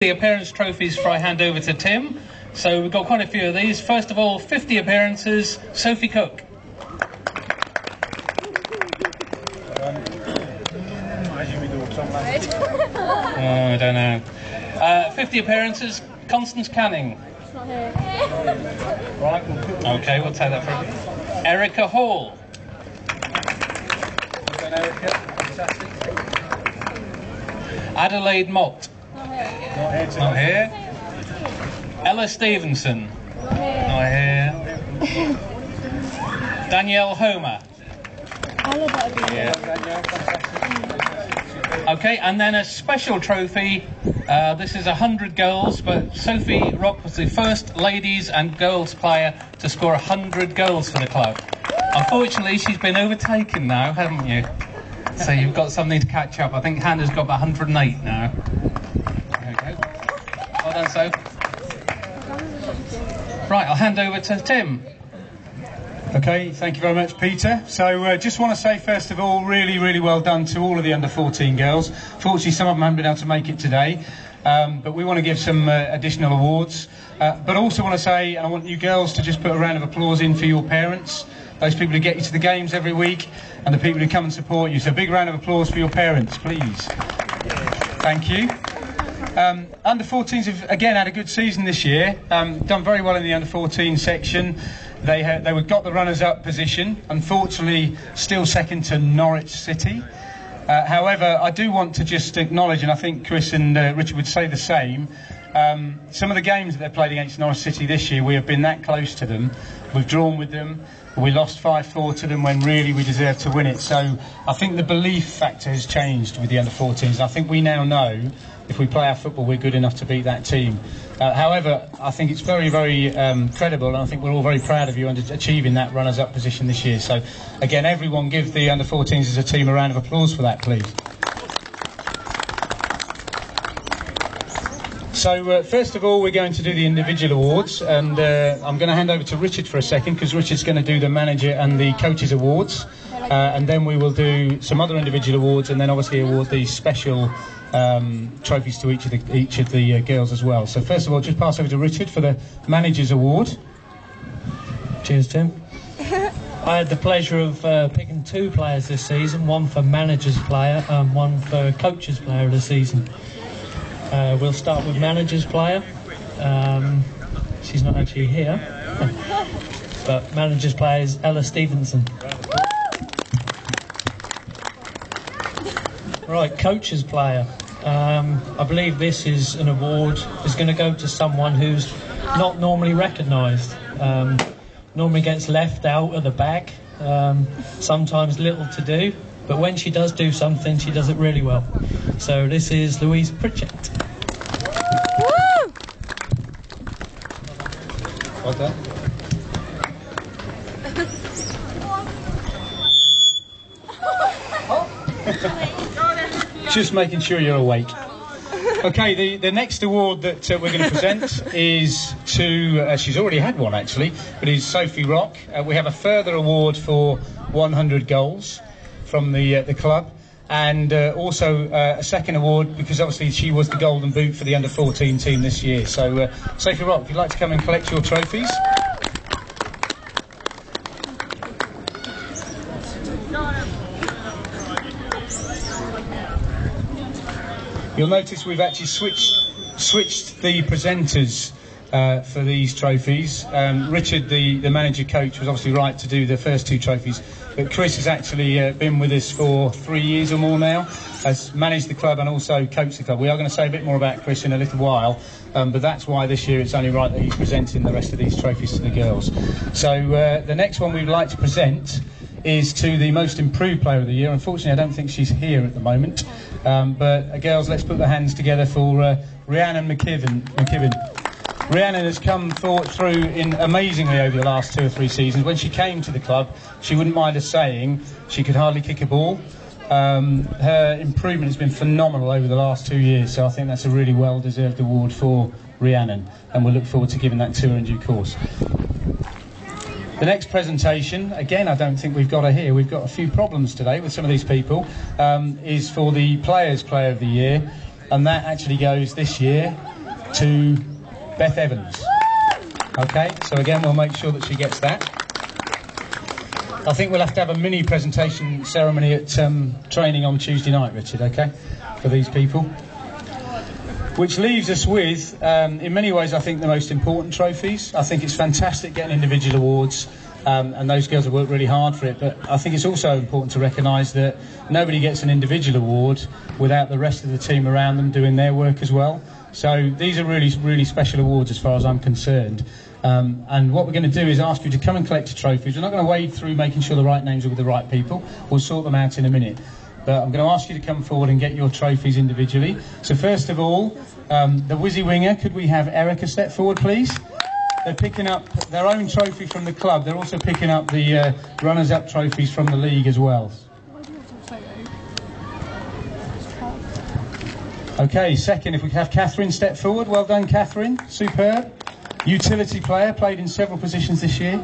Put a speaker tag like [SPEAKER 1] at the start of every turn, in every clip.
[SPEAKER 1] the appearance trophies before I hand over to Tim. So we've got quite a few of these. First of all, 50 appearances, Sophie Cook. Oh, I don't know. Uh, 50 appearances, Constance Canning. Okay, we'll take that for Erica Hall. Adelaide Mott. Not here. Ella Stevenson. Not here. Danielle Homer. Yeah. Okay, and then a special trophy. Uh, this is 100 goals, but Sophie Rock was the first ladies and girls player to score 100 goals for the club. Unfortunately, she's been overtaken now, haven't you? So you've got something to catch up. I think Hannah's got about 108 now. There we go. Well Soph. Right, I'll hand over to Tim.
[SPEAKER 2] Okay, thank you very much, Peter. So, uh, just want to say, first of all, really, really well done to all of the under 14 girls. Fortunately, some of them haven't been able to make it today, um, but we want to give some uh, additional awards. Uh, but also want to say, I want you girls to just put a round of applause in for your parents, those people who get you to the games every week, and the people who come and support you. So, big round of applause for your parents, please. Thank you. Um, under 14s have again had a good season this year. Um, done very well in the under 14 section. They had, they got the runners up position. Unfortunately, still second to Norwich City. Uh, however, I do want to just acknowledge, and I think Chris and uh, Richard would say the same. Um, some of the games that they've played against Norwich City this year, we have been that close to them. We've drawn with them. We lost 5 4 to them when really we deserved to win it. So I think the belief factor has changed with the under 14s. I think we now know if we play our football, we're good enough to beat that team. Uh, however, I think it's very, very um, credible, and I think we're all very proud of you under achieving that runners up position this year. So, again, everyone give the under 14s as a team a round of applause for that, please. So, uh, first of all, we're going to do the individual awards, and uh, I'm going to hand over to Richard for a second because Richard's going to do the manager and the coaches awards, uh, and then we will do some other individual awards, and then obviously award the special um, trophies to each of the each of the uh, girls as well. So, first of all, just pass over to Richard for the managers award.
[SPEAKER 3] Cheers, Tim. I had the pleasure of uh, picking two players this season, one for manager's player and one for coach's player of the season. Uh, we'll start with manager's player. Um, she's not actually here, but manager's player is Ella Stevenson. Right, coach's player. Um, I believe this is an award is going to go to someone who's not normally recognised. Um, normally gets left out of the back. Um, sometimes little to do, but when she does do something, she does it really well. So this is Louise Pritchett.
[SPEAKER 2] Well done. Just making sure you're awake. Okay, the, the next award that uh, we're going to present is to, uh, she's already had one actually, but is Sophie Rock. Uh, we have a further award for 100 goals from the, uh, the club. And uh, also uh, a second award because obviously she was the golden boot for the under 14 team this year. So, uh, Sophie Rock, if you'd like to come and collect your trophies. You'll notice we've actually switched switched the presenters uh, for these trophies. Um, Richard, the, the manager coach, was obviously right to do the first two trophies, but Chris has actually uh, been with us for three years or more now, has managed the club and also coached the club. We are going to say a bit more about Chris in a little while, um, but that's why this year it's only right that he's presenting the rest of these trophies to the girls. So uh, the next one we'd like to present is to the most improved player of the year. Unfortunately, I don't think she's here at the moment. Um, but uh, girls, let's put the hands together for uh, Rhiannon McKibben. McKibben. Rhiannon has come for, through in amazingly over the last two or three seasons. When she came to the club, she wouldn't mind us saying she could hardly kick a ball. Um, her improvement has been phenomenal over the last two years, so I think that's a really well-deserved award for Rhiannon, and we'll look forward to giving that to her in due course. The next presentation, again, I don't think we've got her here. We've got a few problems today with some of these people. Um, is for the Players Player of the Year. and that actually goes this year to Beth Evans. Okay, so again, we'll make sure that she gets that. I think we'll have to have a mini presentation ceremony at um, training on Tuesday night, Richard, okay, for these people. Which leaves us with, um, in many ways, I think the most important trophies. I think it's fantastic getting individual awards, um, and those girls have worked really hard for it. But I think it's also important to recognise that nobody gets an individual award without the rest of the team around them doing their work as well. So these are really, really special awards as far as I'm concerned. Um, and what we're going to do is ask you to come and collect your trophies. We're not going to wade through making sure the right names are with the right people. We'll sort them out in a minute. But I'm going to ask you to come forward and get your trophies individually. So first of all, um, the Wizzy Winger, could we have Erica step forward, please? They're picking up their own trophy from the club. They're also picking up the uh, runners-up trophies from the league as well. Okay, second, if we have Catherine step forward. Well done, Catherine. Superb. Utility player, played in several positions this year.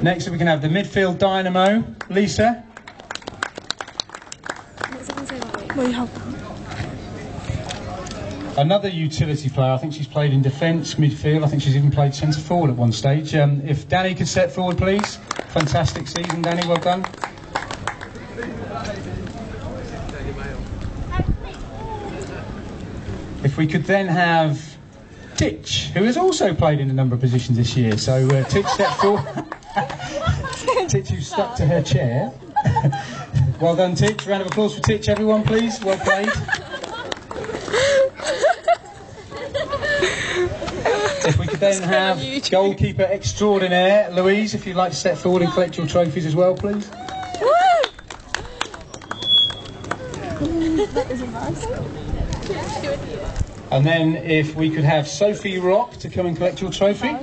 [SPEAKER 2] Next, we can have the midfield dynamo, Lisa. Another utility player, I think she's played in defence, midfield, I think she's even played centre forward at one stage. Um, if Danny could step forward, please. Fantastic season, Danny, well done. If we could then have Titch, who has also played in a number of positions this year. So uh, Titch step forward. Titch, who's stuck to her chair. well done, Titch. Round of applause for Titch, everyone, please. Well played. If we could then have goalkeeper extraordinaire, Louise, if you'd like to step forward and collect your trophies as well, please. And then if we could have Sophie Rock to come and collect your trophy.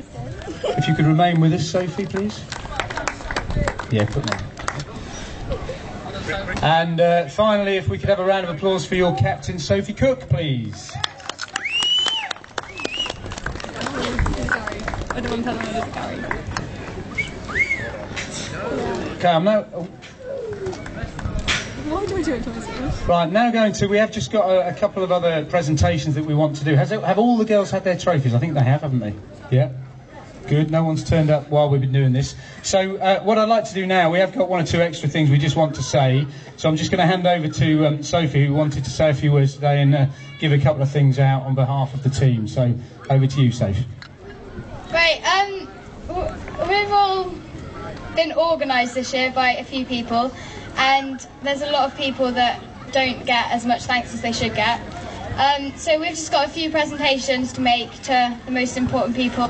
[SPEAKER 2] If you could remain with us, Sophie, please. Yeah, put that. And uh, finally, if we could have a round of applause for your captain, Sophie Cook, please. Okay, I'm now. oh,
[SPEAKER 4] Why do I do it myself?
[SPEAKER 2] Right, now going to, we have just got a, a couple of other presentations that we want to do. Has it, have all the girls had their trophies? I think they have, haven't they? Yeah. Good, no one's turned up while we've been doing this. So, uh, what I'd like to do now, we have got one or two extra things we just want to say. So, I'm just going to hand over to um, Sophie, who wanted to say a few words today and uh, give a couple of things out on behalf of the team. So, over to you, Sophie.
[SPEAKER 5] Right, um, we've all been organised this year by a few people, and there's a lot of people that don't get as much thanks as they should get. Um, so we've just got a few presentations to make to the most important people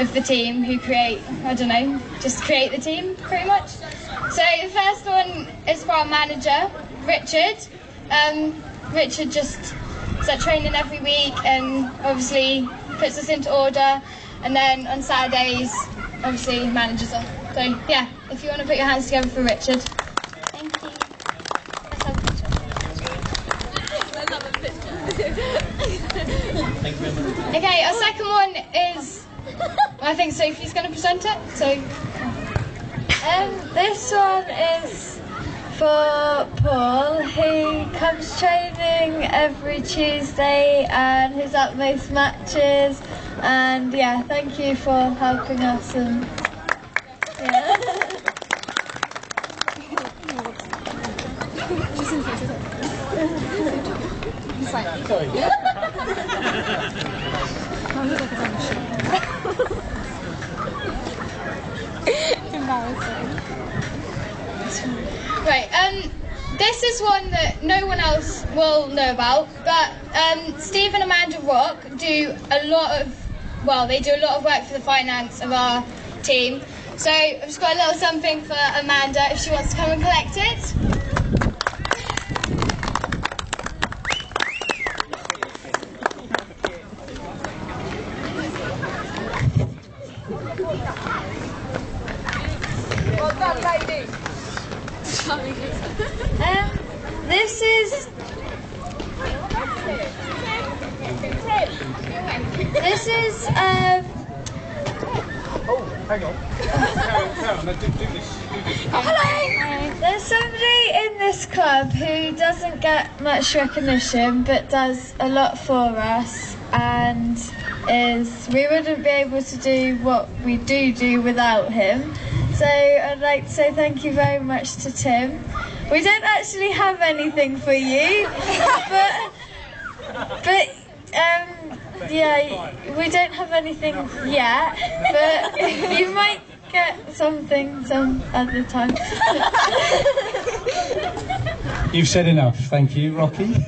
[SPEAKER 5] of the team who create, I don't know, just create the team pretty much. So the first one is for our manager, Richard. Um, Richard just is at training every week and obviously puts us into order. And then on Saturdays, obviously manages us. So yeah, if you want to put your hands together for Richard. Thank you. Let's have a picture. Okay, our second one is. I think Sophie's going to present it. So
[SPEAKER 6] Um, this one is for Paul, who comes training every Tuesday and who's at most matches. And yeah, thank you for helping us. And yeah.
[SPEAKER 5] Right, um, this is one that no one else will know about, but um, Steve and Amanda Rock do a lot of, well, they do a lot of work for the finance of our team. So I've just got a little something for Amanda if she wants to come and collect it.
[SPEAKER 6] Um, this is this is um,
[SPEAKER 2] hang on. Karen, Karen, do, do this. Do this.
[SPEAKER 6] Hello. There's somebody in this club who doesn't get much recognition but does a lot for us and is we wouldn't be able to do what we do do without him. So I'd like to say thank you very much to Tim. We don't actually have anything for you, but but um yeah, we don't have anything yet, but you might get something some other time.
[SPEAKER 2] You've said enough. Thank you, Rocky.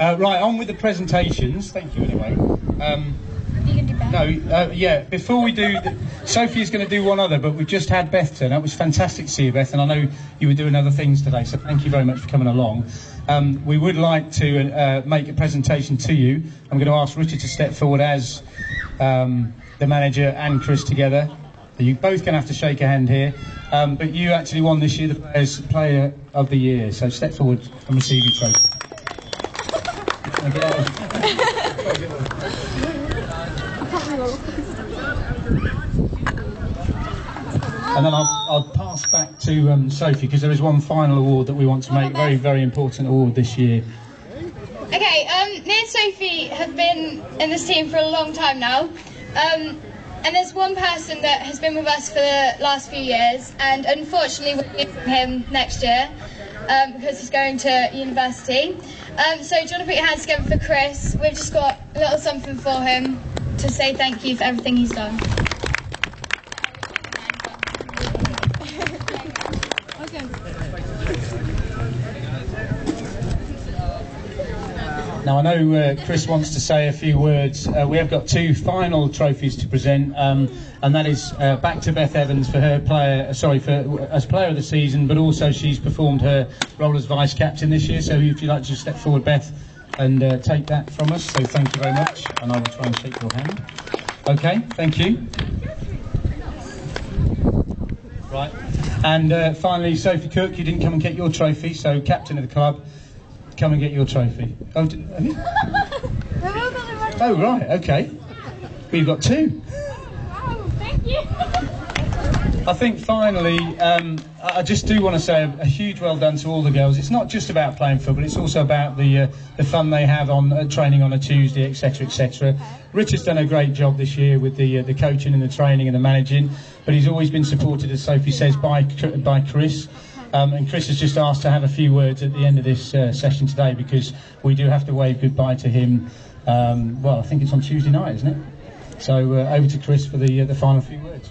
[SPEAKER 2] Uh, right, on with the presentations. Thank you, anyway. Um, no, uh, yeah, before we do, the, Sophie's going to do one other, but we've just had Beth turn. That was fantastic to see you, Beth, and I know you were doing other things today, so thank you very much for coming along. Um, we would like to uh, make a presentation to you. I'm going to ask Richard to step forward as um, the manager and Chris together. You both going to have to shake a hand here, um, but you actually won this year the Players Player of the Year, so step forward and receive your trophy. Now get out of- And then I'll, I'll pass back to um, Sophie because there is one final award that we want to make, very, very important award this year.
[SPEAKER 5] Okay, um, me and Sophie have been in this team for a long time now. Um, and there's one person that has been with us for the last few years, and unfortunately, we're losing him next year um, because he's going to university. Um, so, do you want to put your hands together for Chris? We've just got a little something for him to say thank you for everything he's done.
[SPEAKER 2] Now I know uh, Chris wants to say a few words. Uh, we have got two final trophies to present, um, and that is uh, back to Beth Evans for her player, uh, sorry, for as player of the season, but also she's performed her role as vice captain this year. So if you'd like to step forward, Beth, and uh, take that from us. So thank you very much, and I will try and shake your hand. Okay, thank you. Right, and uh, finally, Sophie Cook, you didn't come and get your trophy, so captain of the club. Come and get your trophy. Oh, d- have you? Oh, right, okay. We've got two.
[SPEAKER 5] Oh, thank you.
[SPEAKER 2] I think finally, um, I just do want to say a, a huge well done to all the girls. It's not just about playing football; it's also about the uh, the fun they have on uh, training on a Tuesday, etc., etc. Richard's done a great job this year with the uh, the coaching and the training and the managing, but he's always been supported, as Sophie says, by by Chris. Um, and Chris has just asked to have a few words at the end of this uh, session today because we do have to wave goodbye to him. Um, well, I think it's on Tuesday night, isn't it? So uh, over to Chris for the uh, the final few words.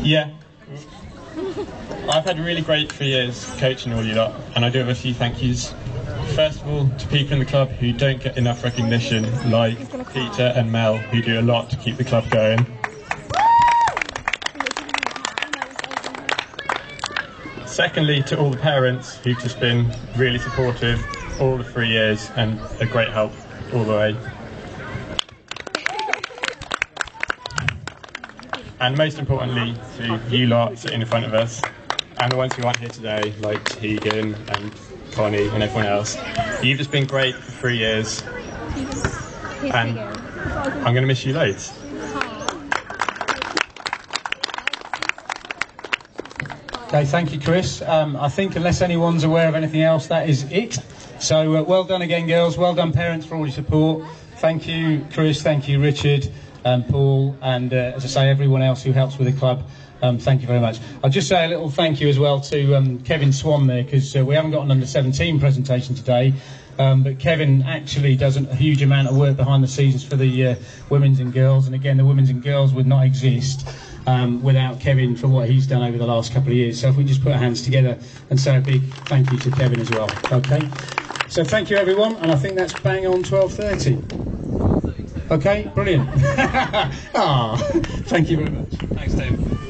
[SPEAKER 4] Yeah. I've had really great three years coaching all you lot, and I do have a few thank yous. First of all, to people in the club who don't get enough recognition, like Peter and Mel, who do a lot to keep the club going. Secondly, to all the parents who've just been really supportive all the three years and a great help all the way. And most importantly, to you lot sitting in front of us, and the ones who aren't here today, like Tegan and Connie and everyone else. You've just been great for three years, and I'm going to miss you loads.
[SPEAKER 2] Okay, thank you, Chris. Um, I think unless anyone's aware of anything else, that is it. So uh, well done again, girls. Well done, parents, for all your support. Thank you, Chris. Thank you, Richard, and Paul, and uh, as I say, everyone else who helps with the club. Um, thank you very much. I'll just say a little thank you as well to um, Kevin Swan there because uh, we haven't got an under 17 presentation today. Um, but Kevin actually does a huge amount of work behind the scenes for the uh, women's and girls. And again, the women's and girls would not exist um, without Kevin for what he's done over the last couple of years. So if we just put our hands together and say a big thank you to Kevin as well. Okay. So thank you everyone, and I think that's bang on 12:30. Okay, brilliant. Ah, thank you very much.
[SPEAKER 1] Thanks, Dave.